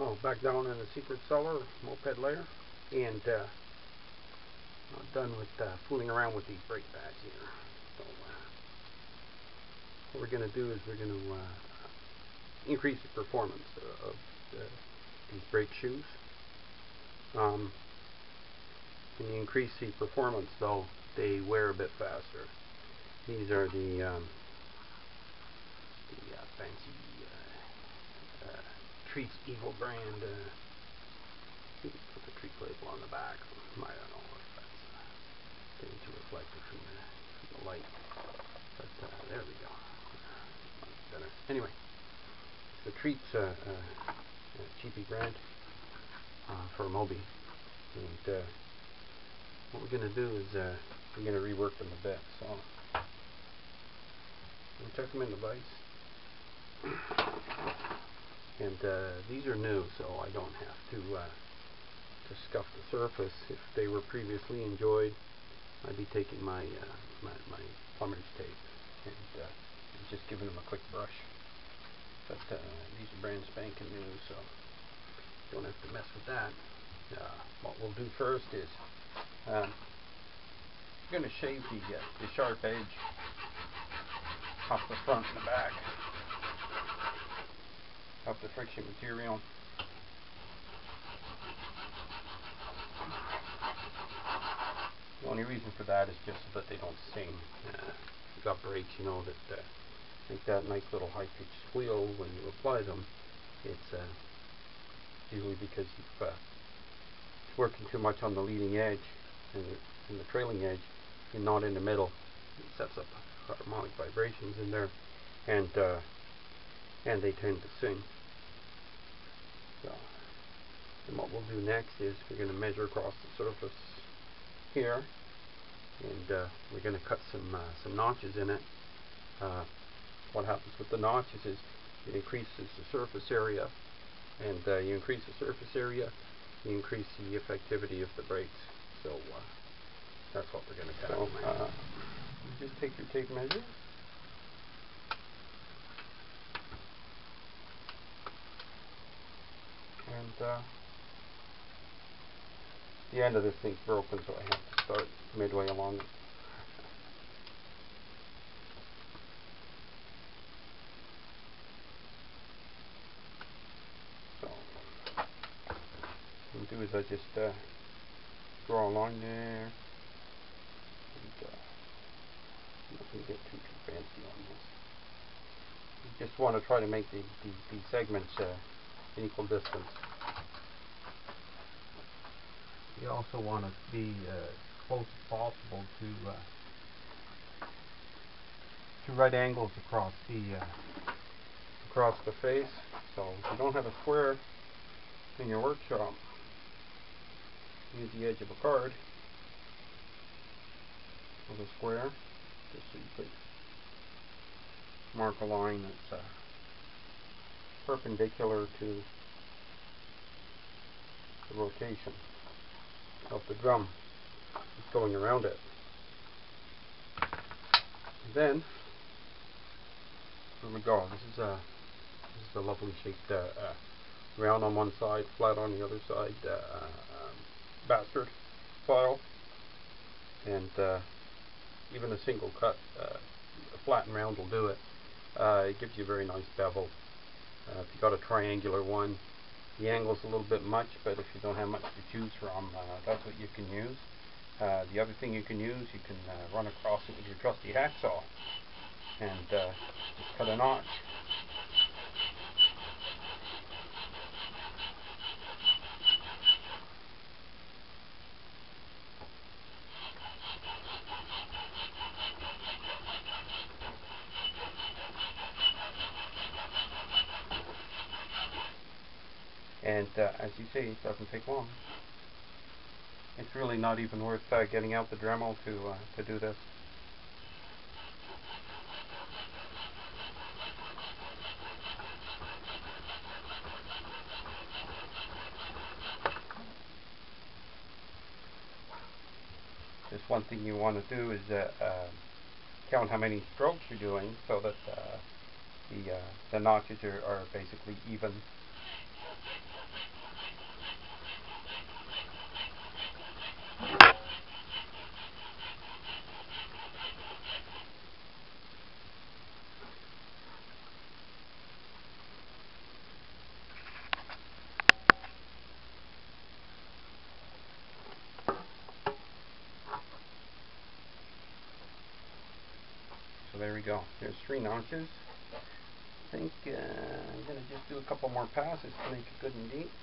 Oh, back down in the secret cellar, moped layer, and uh, I'm done with uh, fooling around with these brake pads here. So uh, what we're going to do is we're going to uh, increase the performance of the, these brake shoes. Um, when you increase the performance, though, they wear a bit faster. These are the um, the uh, fancy Treats Evil brand. Uh, put the treat label on the back. I don't know if that's uh, getting too reflective from the, from the light. But uh, there we go. Better. Anyway, the Treats uh, uh, cheapy brand for Moby. And uh, what we're going to do is uh, we're going to rework them a bit. So we took them in the vise. And uh, these are new, so I don't have to uh, to scuff the surface. If they were previously enjoyed, I'd be taking my uh, my, my, plumber's tape and uh, just giving them a quick brush. But uh, these are brand spanking new, so don't have to mess with that. Uh, what we'll do first is um, I'm going to shave the, the sharp edge off the front and the back of the friction material. The only reason for that is just so that they don't sing. Uh, got brakes, you know, that uh, make that nice little high-pitched squeal when you apply them. It's uh, usually because you've uh, working too much on the leading edge and the, and the trailing edge and not in the middle. It sets up harmonic vibrations in there and uh, and they tend to sing. So, and what we'll do next is we're going to measure across the surface here and uh, we're going to cut some uh, some notches in it. Uh, what happens with the notches is it increases the surface area and uh, you increase the surface area you increase the effectivity of the brakes. So uh, that's what we're going to cut. So, uh, just take your tape measure. And uh, the end of this thing's broken, so I have to start midway along What I do is I just uh, draw a line there and uh, nothing get too, too fancy on this. You just want to try to make the, the, the segments uh, equal distance. You also want to be uh, as close as possible to uh, to right angles across the uh, across the face. So if you don't have a square in your workshop, use the edge of a card as a square just so you could mark a line that's uh, perpendicular to the rotation of the drum going around it. And then here we go. This is a this is a lovely shaped uh, uh, round on one side, flat on the other side. Uh, um, bastard file and uh, even a single cut uh, flat and round will do it uh, it gives you a very nice bevel uh, if you got a triangular one the angle's a little bit much but if you don't have much to choose from uh, that's what you can use. Uh, the other thing you can use you can run across it with your trusty hacksaw and just cut a notch and uh, as you see it doesn't take long. It's really not even worth uh, getting out the Dremel to uh, to do this. Just one thing you want to do is uh, um, count how many strokes you're doing so that uh, the uh, the notches are, are basically even So there we go. There's three notches. I think uh, I'm going to just do a couple more passes to make it good and deep.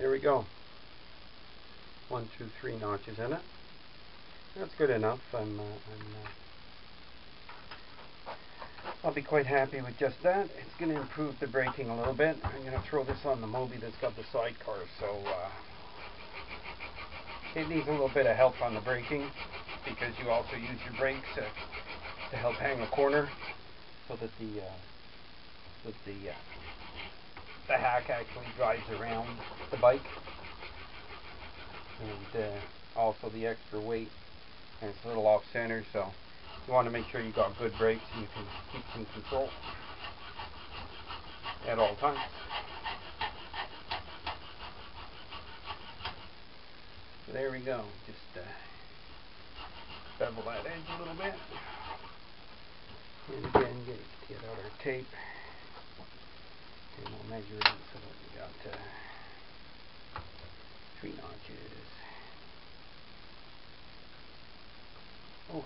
There we go. One, two, three notches in it. That's good enough. I'm, uh, I'm, uh, I'll be quite happy with just that. It's going to improve the braking a little bit. I'm going to throw this on the Moby that's got the sidecar, so uh, it needs a little bit of help on the braking because you also use your brakes uh, to help hang a corner so that the uh, that the uh, the hack actually drives around the bike and uh, also the extra weight and it's a little off center so you want to make sure you got good brakes and you can keep some control at all times. So there we go. Just uh, bevel that edge a little bit. And again, get, get out our tape. And we'll measure it so that we got uh, three notches. Oh.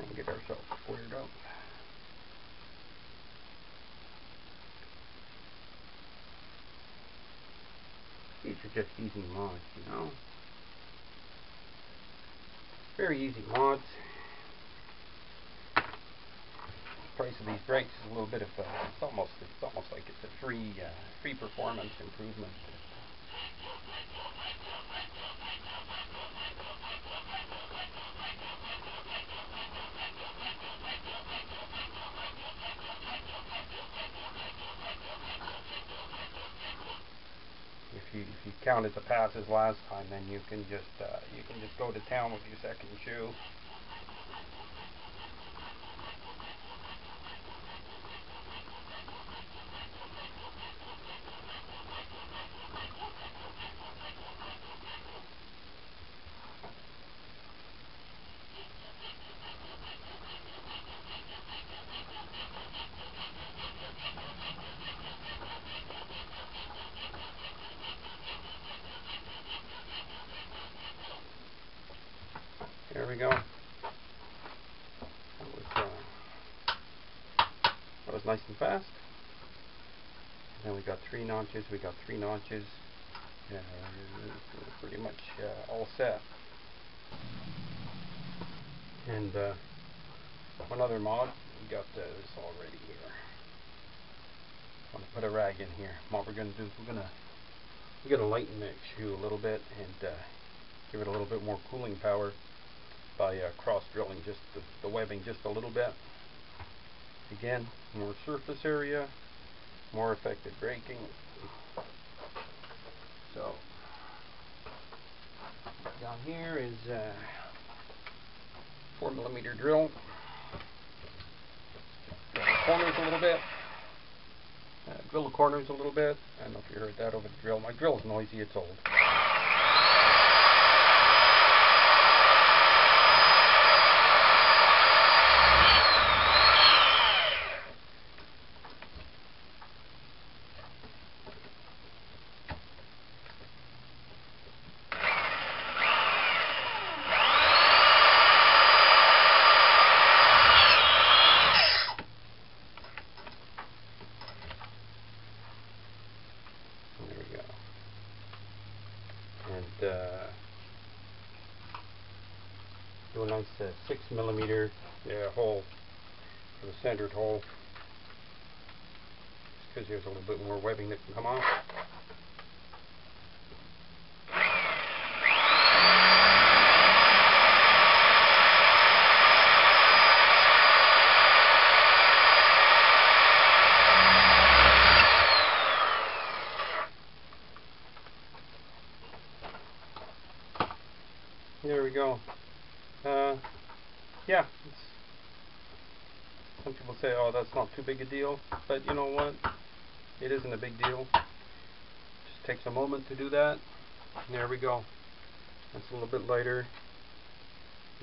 And get ourselves squared up. These are just easy mods, you know. Very easy mods. Price of these brakes is a little bit of a, it's almost it's almost like it's a free uh, free performance improvement. You if you counted the passes last time, then you can just uh, you can just go to town with your second shoe. Go. That was, uh, that was nice and fast. And then we got three notches. We got three notches. Pretty much uh, all set. And uh, one other mod. We got this already here. I'm gonna put a rag in here. What we're gonna do is we're gonna we're gonna lighten the shoe a little bit and uh, give it a little bit more cooling power by uh, cross drilling just the, the webbing just a little bit. Again, more surface area, more effective braking. So down here is uh, four millimeter drill. Drill the corners a little bit. Uh, drill the corners a little bit. I don't know if you heard that over the drill. My drill is noisy, it's old. There we go. And uh, do a six millimeter uh, hole for the centered hole because there's a little bit more webbing that can come off. There we go. Uh, yeah, some people say, oh, that's not too big a deal. But you know what? It isn't a big deal. Just takes a moment to do that. There we go. That's a little bit lighter.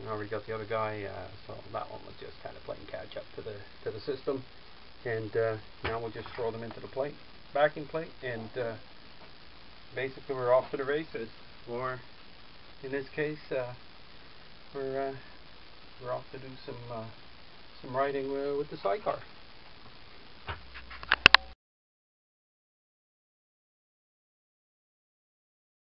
We already got the other guy, uh, so that one was just kind of playing catch up to the to the system. And uh, now we'll just throw them into the plate, backing plate, and uh, basically we're off to the races. Or in this case, uh, we're uh, we're off to do some uh, some riding uh, with the sidecar.